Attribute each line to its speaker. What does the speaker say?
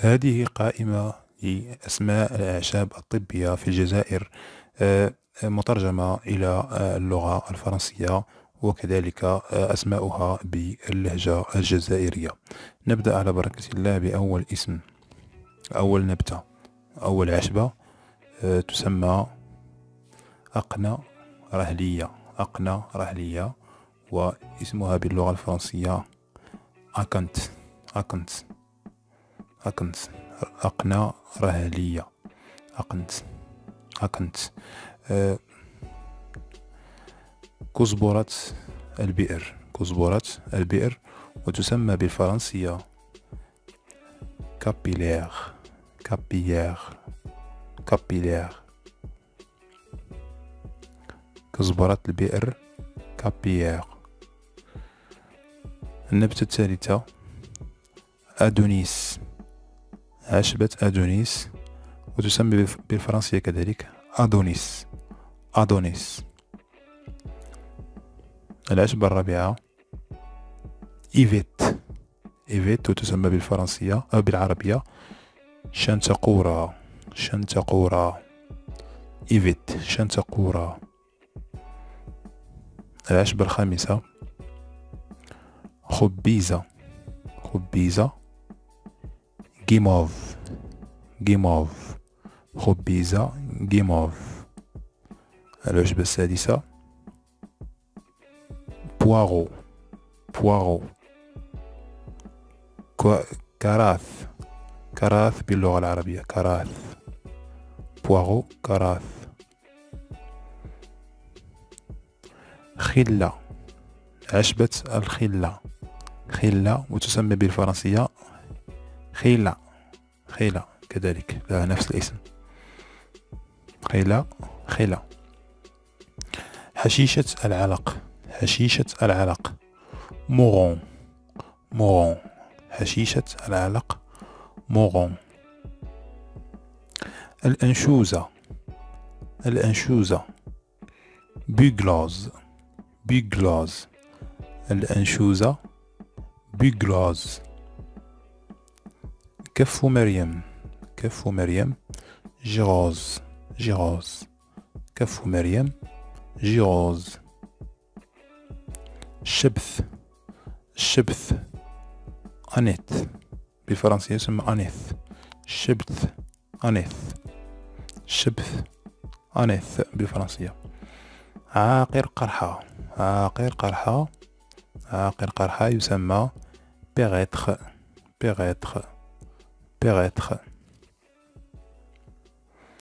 Speaker 1: هذه قائمة لأسماء الأعشاب الطبية في الجزائر آه، مترجمة إلى اللغة الفرنسية وكذلك أسماؤها باللهجة الجزائرية. نبدأ على بركة الله بأول اسم أول نبتة أول عشبة آه، تسمى أقنى رهلية. أقنى رهلية واسمها باللغة الفرنسية أكنت. أكنت. أكنت أقنى رهلية. أقنت أكنت أه كزبرة البئر. كزبرة البئر وتسمى بالفرنسية كابيلير كابيلير كابيلير كزبرة البئر. capillaire النبتة الثالثة أدونيس. عشبة أدونيس وتسمى بالفرنسية كذلك adonis. adonis. العشبة الرابعة ivette. ivette وتسمى بالفرنسية أو بالعربية شانتاقورا. شانتاقورا. ivette شانتاقورا. العشبة الخامسة خبيزة. خبيزة. guimauve. guimauve خبيزة guimauve العشبة السادسة poireau poireau كراث كراث باللغة العربية كراث بواغو كراث خلة عشبة الخلة خلة وتسمى بالفرنسية خيلة خيلة كذلك. لها نفس الاسم. خيلة خيلة حشيشة العلق. حشيشة العلق. موغون موغون حشيشة العلق. موغون الأنشوزة. الأنشوزة. بيغلوز بيغلاز. الأنشوزة. بيغلاز. كف مريم. كف مريم جيروز جيروز كف مريم جيروز الشبث الشبث أنيت بالفرنسية يسمى أنيث. شبث أنيث. شبث أنيث بالفرنسية. عاقر قرحة. عاقر قرحة. عاقر قرحة يسمى بيغيتخ. بيغيتخ. بيغيتخ.